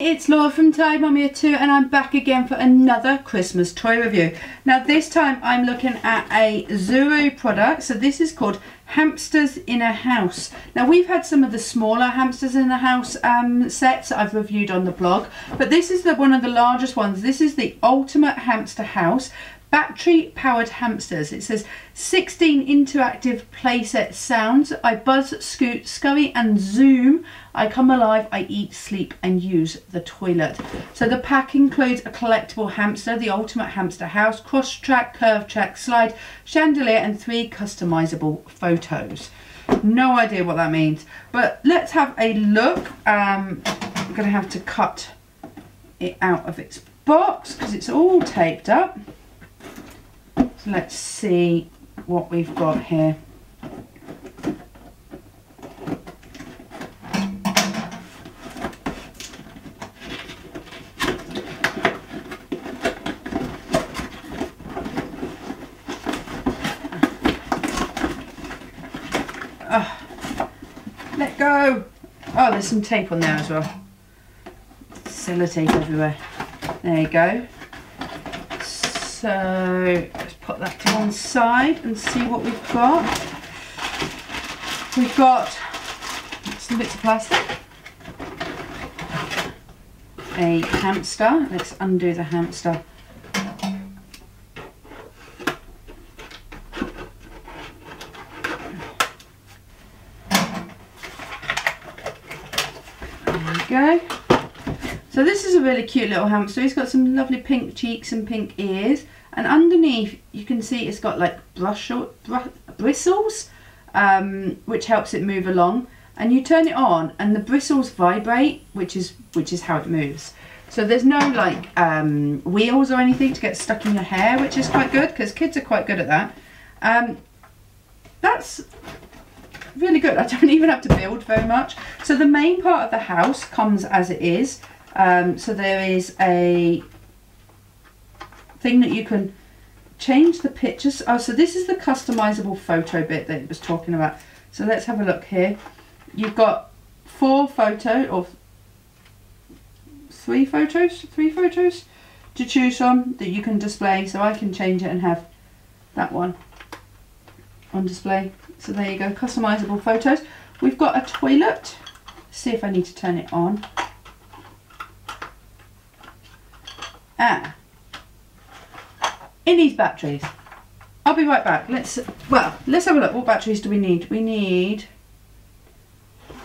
It's Laura from Tidy Mum here too and I'm back again for another Christmas toy review. Now this time I'm looking at a Zuru product. So this is called Hamsters in a House. Now we've had some of the smaller Hamsters in a House um, sets I've reviewed on the blog. But this is the one of the largest ones. This is the Ultimate Hamster House battery powered hamsters. It says 16 interactive playset sounds. I buzz, scoot, scurry and zoom. I come alive, I eat, sleep and use the toilet. So the pack includes a collectible hamster, the ultimate hamster house, cross track, curve track, slide, chandelier and three customizable photos. No idea what that means, but let's have a look. Um, I'm going to have to cut it out of its box because it's all taped up. So let's see what we've got here. Oh, let go. Oh, there's some tape on there as well. Sellotape everywhere. There you go. So put that to one side and see what we've got. We've got some bits of plastic, a hamster. Let's undo the hamster. There we go. So this is a really cute little hamster. He's got some lovely pink cheeks and pink ears. And underneath you can see it's got like brush, br bristles, um, which helps it move along. And you turn it on and the bristles vibrate, which is which is how it moves. So there's no like um, wheels or anything to get stuck in your hair, which is quite good because kids are quite good at that. Um, that's really good. I don't even have to build very much. So the main part of the house comes as it is. Um, so there is a thing that you can change the pictures. Oh, so this is the customizable photo bit that it was talking about. So let's have a look here. You've got four photo or three photos, three photos to choose from that you can display. So I can change it and have that one on display. So there you go, customizable photos. We've got a toilet. See if I need to turn it on. Ah, it needs batteries. I'll be right back. Let's, well, let's have a look. What batteries do we need? We need,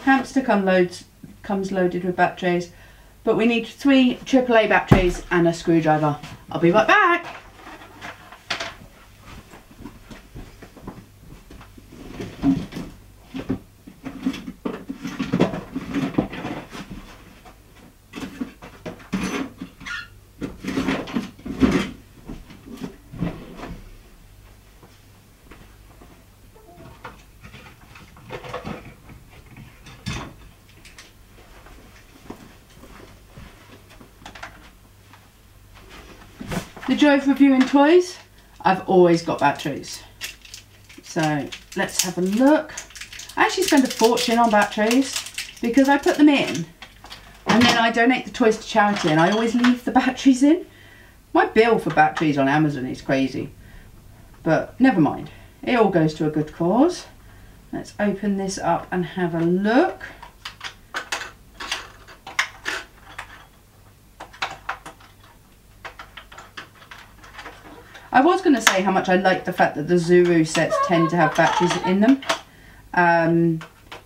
hamster come loads, comes loaded with batteries, but we need three AAA batteries and a screwdriver. I'll be right back. The joy of reviewing toys, I've always got batteries. So let's have a look. I actually spend a fortune on batteries because I put them in and then I donate the toys to charity and I always leave the batteries in. My bill for batteries on Amazon is crazy, but never mind. It all goes to a good cause. Let's open this up and have a look. I was going to say how much I like the fact that the Zuru sets tend to have batteries in them. Um,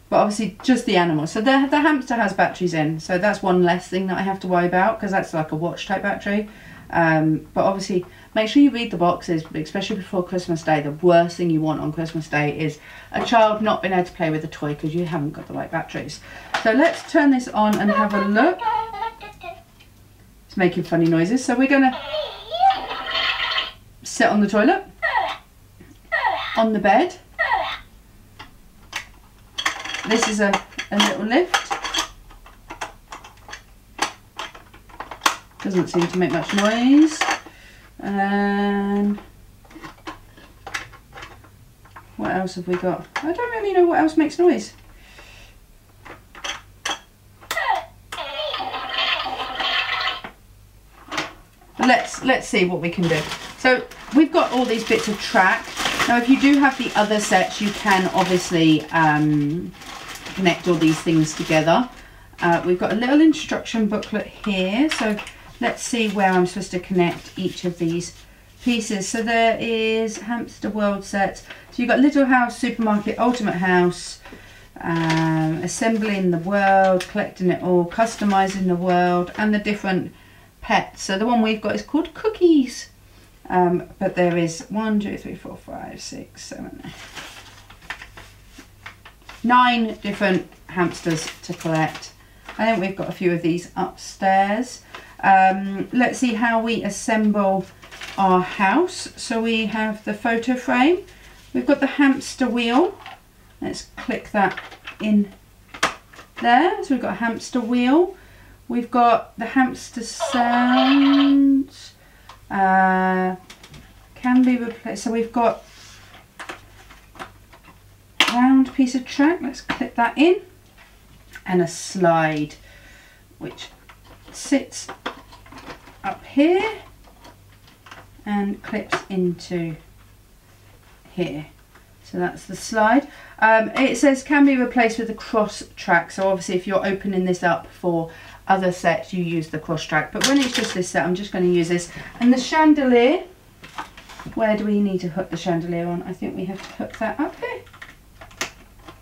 but obviously just the animals. So the, the hamster has batteries in, so that's one less thing that I have to worry about because that's like a watch type battery. Um, but obviously make sure you read the boxes, especially before Christmas Day. The worst thing you want on Christmas Day is a child not being able to play with a toy because you haven't got the right batteries. So let's turn this on and have a look. It's making funny noises. So we're going to sit on the toilet, on the bed. This is a, a little lift. Doesn't seem to make much noise. And what else have we got? I don't really know what else makes noise. Let's let's see what we can do. So we've got all these bits of track. Now if you do have the other sets, you can obviously um, connect all these things together. Uh, we've got a little instruction booklet here. So let's see where I'm supposed to connect each of these pieces. So there is Hamster World sets. So you've got Little House, Supermarket, Ultimate House, um, assembling the world, collecting it all, customizing the world, and the different pets. So the one we've got is called Cookies. Um, but there is one, two, three, four, five, six, seven, nine different hamsters to collect. I think we've got a few of these upstairs. Um, let's see how we assemble our house. So we have the photo frame. We've got the hamster wheel. Let's click that in there. So we've got a hamster wheel. We've got the hamster sounds. Uh, can be replaced. So we've got round piece of track. Let's clip that in. And a slide which sits up here and clips into here. So that's the slide. Um, it says can be replaced with a cross track. So obviously if you're opening this up for other sets, you use the cross track. But when it's just this set, I'm just going to use this. And the chandelier, where do we need to hook the chandelier on? I think we have to hook that up here.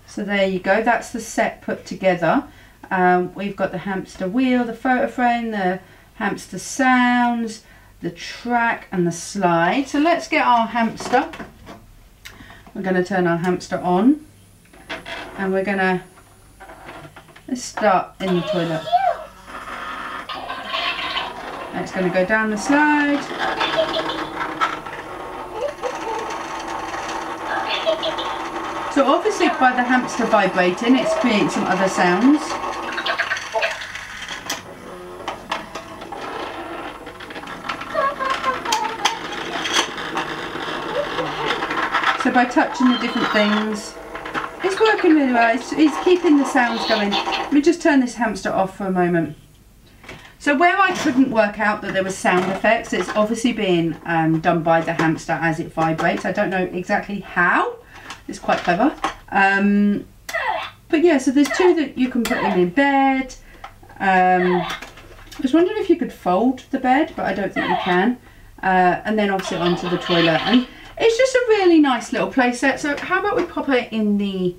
So there you go. That's the set put together. Um, we've got the hamster wheel, the photo frame, the hamster sounds, the track and the slide. So let's get our hamster. We're going to turn our hamster on and we're going to start in the toilet. It's going to go down the slide. So obviously by the hamster vibrating it's creating some other sounds. So by touching the different things, it's working really well. It's, it's keeping the sounds going. Let me just turn this hamster off for a moment. So where I couldn't work out that there was sound effects, it's obviously been um, done by the hamster as it vibrates. I don't know exactly how. It's quite clever. Um, but yeah, so there's two that you can put him in bed. Um, I was wondering if you could fold the bed, but I don't think you can. Uh, and then obviously onto the toilet. And it's just a really nice little playset. So how about we pop it in the,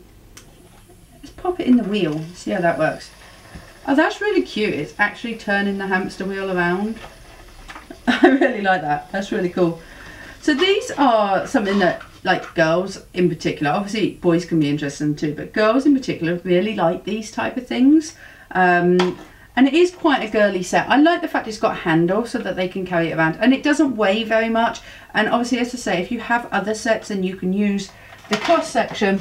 let's pop it in the wheel, see how that works. Oh, that's really cute. It's actually turning the hamster wheel around. I really like that. That's really cool. So these are something that like girls in particular, obviously boys can be interested in too, but girls in particular really like these type of things. Um, and it is quite a girly set. I like the fact it's got a handle so that they can carry it around and it doesn't weigh very much. And obviously, as I say, if you have other sets then you can use the cross section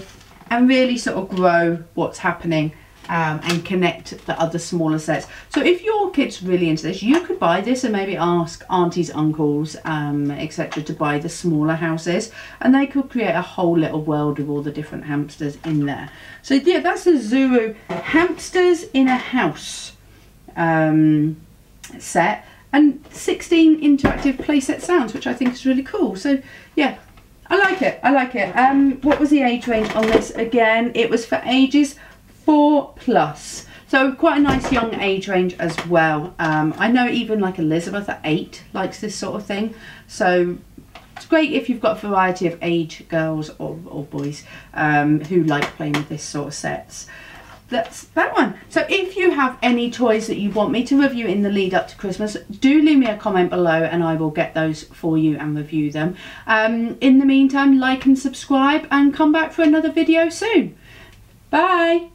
and really sort of grow what's happening um, and connect the other smaller sets. So if your kid's really into this, you could buy this and maybe ask aunties, uncles, um, etc. to buy the smaller houses and they could create a whole little world with all the different hamsters in there. So yeah, that's the Zuru Hamsters in a House um, set and 16 interactive playset sounds which I think is really cool so yeah I like it I like it um, what was the age range on this again it was for ages 4 plus so quite a nice young age range as well um, I know even like Elizabeth at 8 likes this sort of thing so it's great if you've got a variety of age girls or, or boys um, who like playing with this sort of sets that's that one. So if you have any toys that you want me to review in the lead up to Christmas, do leave me a comment below and I will get those for you and review them. Um, in the meantime, like and subscribe and come back for another video soon. Bye.